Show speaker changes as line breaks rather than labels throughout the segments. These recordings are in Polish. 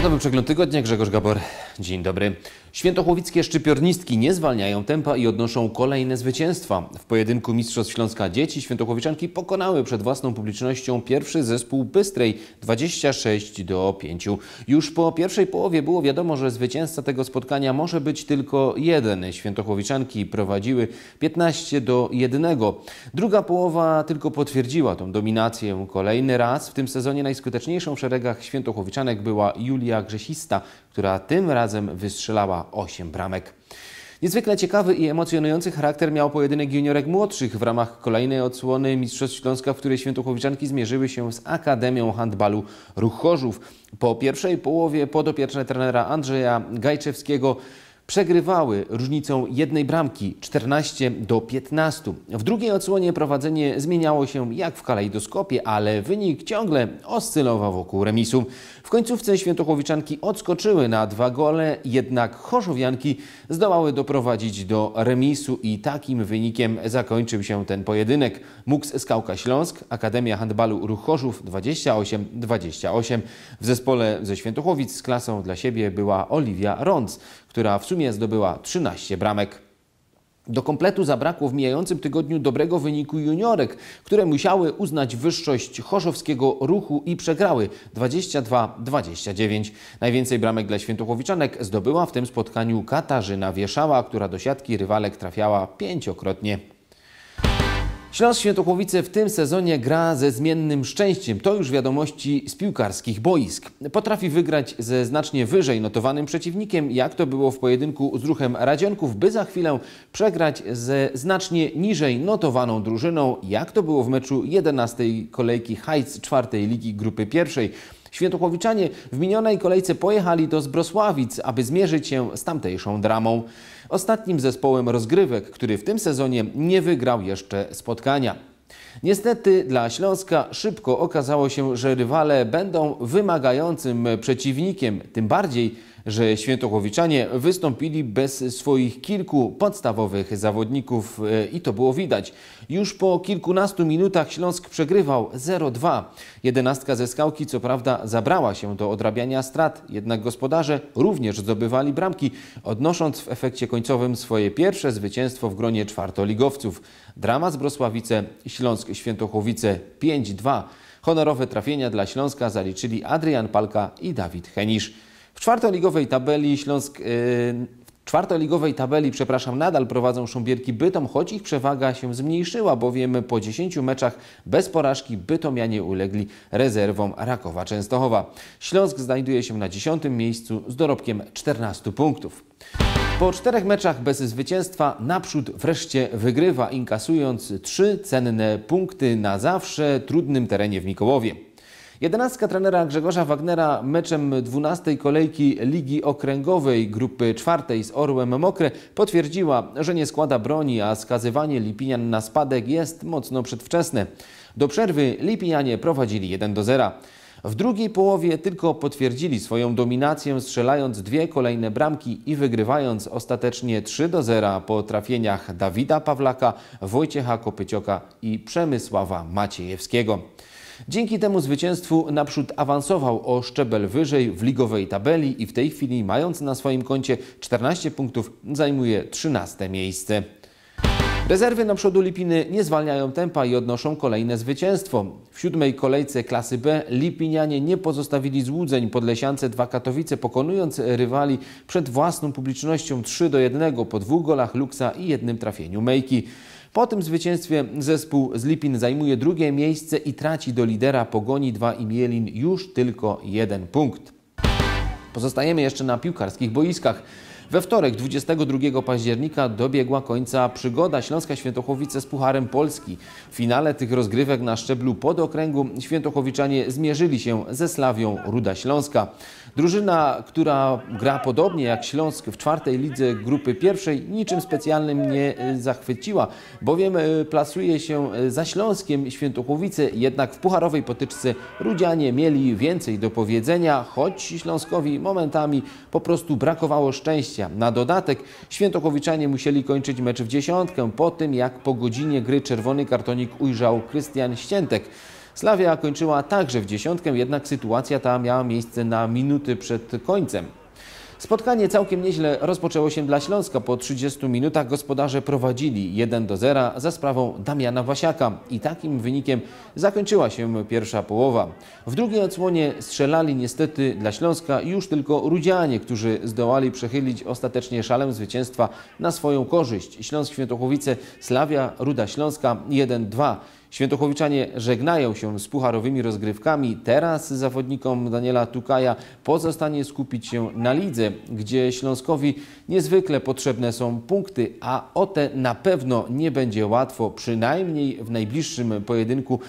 Sportowy przegląd tygodnia, Grzegorz Gabor. Dzień dobry. Świętochłowickie szczypiornistki nie zwalniają tempa i odnoszą kolejne zwycięstwa. W pojedynku Mistrzostw Śląska Dzieci Świętochłowiczanki pokonały przed własną publicznością pierwszy zespół Bystrej 26 do 5. Już po pierwszej połowie było wiadomo, że zwycięzca tego spotkania może być tylko jeden. Świętochłowiczanki prowadziły 15 do 1. Druga połowa tylko potwierdziła tą dominację. Kolejny raz w tym sezonie najskuteczniejszą w szeregach Świętochłowiczanek była Julia Grzesista, która tym razem wystrzelała 8 bramek. Niezwykle ciekawy i emocjonujący charakter miał pojedynek juniorek młodszych w ramach kolejnej odsłony Mistrzostw Śląska, w której Świętochłowiczanki zmierzyły się z Akademią Handbalu Ruch. Po pierwszej połowie podopieczne trenera Andrzeja Gajczewskiego przegrywały różnicą jednej bramki 14 do 15. W drugiej odsłonie prowadzenie zmieniało się jak w kalejdoskopie, ale wynik ciągle oscylował wokół remisu. W końcówce Świętochłowiczanki odskoczyły na dwa gole, jednak Chorzowianki zdołały doprowadzić do remisu i takim wynikiem zakończył się ten pojedynek. MUKS Skałka Śląsk, Akademia Handbalu Ruch Chorzów 28-28. W zespole ze Świętochłowic z klasą dla siebie była Oliwia Rąc, która w sumie zdobyła 13 bramek. Do kompletu zabrakło w mijającym tygodniu dobrego wyniku juniorek, które musiały uznać wyższość chorzowskiego ruchu i przegrały 22-29. Najwięcej bramek dla Świętochłowiczanek zdobyła w tym spotkaniu Katarzyna Wieszała, która do siatki rywalek trafiała pięciokrotnie. Śląsk Świętochłowice w tym sezonie gra ze zmiennym szczęściem. To już wiadomości z piłkarskich boisk. Potrafi wygrać ze znacznie wyżej notowanym przeciwnikiem, jak to było w pojedynku z ruchem Radzionków, by za chwilę przegrać ze znacznie niżej notowaną drużyną, jak to było w meczu 11 kolejki Heights czwartej ligi grupy pierwszej. Świętochłowiczanie w minionej kolejce pojechali do Zbrosławic, aby zmierzyć się z tamtejszą dramą. Ostatnim zespołem rozgrywek, który w tym sezonie nie wygrał jeszcze spotkania. Niestety dla Śląska szybko okazało się, że rywale będą wymagającym przeciwnikiem, tym bardziej, że Świętochłowiczanie wystąpili bez swoich kilku podstawowych zawodników e, i to było widać. Już po kilkunastu minutach Śląsk przegrywał 0-2. Jedenastka ze skałki co prawda zabrała się do odrabiania strat, jednak gospodarze również zdobywali bramki, odnosząc w efekcie końcowym swoje pierwsze zwycięstwo w gronie czwartoligowców. Drama z Brosławice, Śląsk Świętochłowice 5-2. Honorowe trafienia dla Śląska zaliczyli Adrian Palka i Dawid Henisz. W czwartoligowej tabeli Śląsk... W czwartoligowej tabeli, przepraszam, nadal prowadzą Szumbierki Bytom, choć ich przewaga się zmniejszyła, bowiem po 10 meczach bez porażki Bytomianie ulegli rezerwom Rakowa Częstochowa. Śląsk znajduje się na 10 miejscu z dorobkiem 14 punktów. Po czterech meczach bez zwycięstwa naprzód wreszcie wygrywa, inkasując trzy cenne punkty na zawsze trudnym terenie w Mikołowie. Jedenastka trenera Grzegorza Wagnera meczem 12 kolejki Ligi Okręgowej grupy czwartej z Orłem Mokre potwierdziła, że nie składa broni, a skazywanie Lipinian na spadek jest mocno przedwczesne. Do przerwy Lipinianie prowadzili 1 do 0. W drugiej połowie tylko potwierdzili swoją dominację, strzelając dwie kolejne bramki i wygrywając ostatecznie 3 do 0 po trafieniach Dawida Pawlaka, Wojciecha Kopycioka i Przemysława Maciejewskiego. Dzięki temu zwycięstwu naprzód awansował o szczebel wyżej w ligowej tabeli i w tej chwili, mając na swoim koncie 14 punktów, zajmuje 13 miejsce. Rezerwy na przodu Lipiny nie zwalniają tempa i odnoszą kolejne zwycięstwo. W siódmej kolejce klasy B Lipinianie nie pozostawili złudzeń. Podlesiance dwa Katowice pokonując rywali przed własną publicznością 3 do 1 po dwóch golach Luksa i jednym trafieniu Mejki. Po tym zwycięstwie zespół z Lipin zajmuje drugie miejsce i traci do lidera Pogoni 2 i Mielin już tylko jeden punkt. Pozostajemy jeszcze na piłkarskich boiskach. We wtorek 22 października dobiegła końca przygoda Śląska Świętochłowice z Pucharem Polski. W finale tych rozgrywek na szczeblu podokręgu Świętochłowiczanie zmierzyli się ze Slawią Ruda Śląska. Drużyna, która gra podobnie jak Śląsk w czwartej lidze grupy pierwszej, niczym specjalnym nie e, zachwyciła, bowiem e, plasuje się e, za Śląskiem Świętochłowice, jednak w pucharowej potyczce Rudzianie mieli więcej do powiedzenia, choć Śląskowi momentami po prostu brakowało szczęścia. Na dodatek Świętochłowiczanie musieli kończyć mecz w dziesiątkę po tym, jak po godzinie gry czerwony kartonik ujrzał Krystian Ściętek. Slawia kończyła także w dziesiątkę, jednak sytuacja ta miała miejsce na minuty przed końcem. Spotkanie całkiem nieźle rozpoczęło się dla Śląska. Po 30 minutach gospodarze prowadzili 1 do 0 za sprawą Damiana Wasiaka i takim wynikiem zakończyła się pierwsza połowa. W drugiej odsłonie strzelali niestety dla Śląska już tylko Rudzianie, którzy zdołali przechylić ostatecznie szalem zwycięstwa na swoją korzyść. Śląsk Świętochłowice, Sławia, Ruda Śląska 1-2. Świętochłowiczanie żegnają się z pucharowymi rozgrywkami. Teraz zawodnikom Daniela Tukaja pozostanie skupić się na lidze, gdzie Śląskowi niezwykle potrzebne są punkty, a o te na pewno nie będzie łatwo, przynajmniej w najbliższym pojedynku,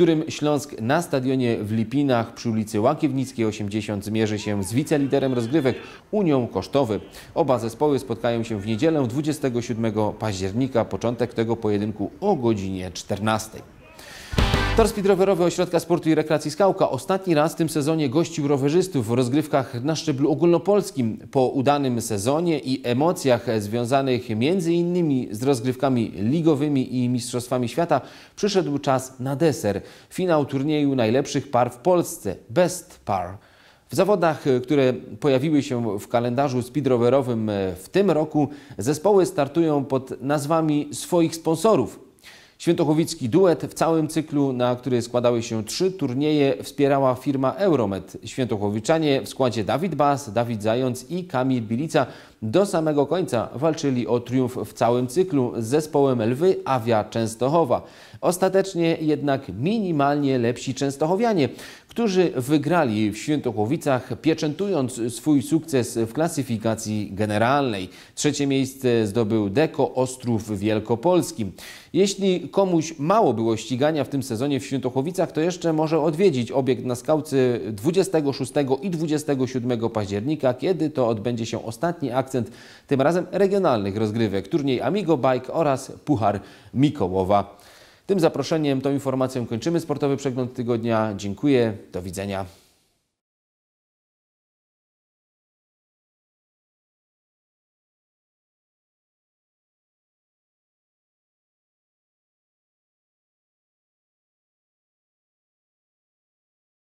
którym Śląsk na stadionie w Lipinach przy ulicy Łakiewnickiej 80 zmierzy się z wiceliderem rozgrywek Unią Kosztowy. Oba zespoły spotkają się w niedzielę 27 października. Początek tego pojedynku o godzinie 14. Tor speedrowerowy Ośrodka Sportu i Rekreacji Skałka ostatni raz w tym sezonie gościł rowerzystów w rozgrywkach na szczeblu ogólnopolskim. Po udanym sezonie i emocjach związanych innymi z rozgrywkami ligowymi i Mistrzostwami Świata przyszedł czas na deser. Finał turnieju najlepszych par w Polsce, Best Par. W zawodach, które pojawiły się w kalendarzu speedrowerowym w tym roku, zespoły startują pod nazwami swoich sponsorów. Świętochowicki duet w całym cyklu, na który składały się trzy turnieje, wspierała firma Euromet. Świętochowiczanie w składzie Dawid Bas, Dawid Zając i Kamil Bilica do samego końca walczyli o triumf w całym cyklu z zespołem Lwy Awia Częstochowa. Ostatecznie jednak minimalnie lepsi Częstochowianie, którzy wygrali w Świętochowicach, pieczętując swój sukces w klasyfikacji generalnej. Trzecie miejsce zdobył Deko Ostrów Wielkopolski. Jeśli komuś mało było ścigania w tym sezonie w Świętochowicach, to jeszcze może odwiedzić obiekt na skałce 26 i 27 października, kiedy to odbędzie się ostatni akcent, tym razem regionalnych rozgrywek, turniej Amigo Bike oraz Puchar Mikołowa. Tym zaproszeniem, tą informacją kończymy sportowy przegląd tygodnia. Dziękuję, do widzenia.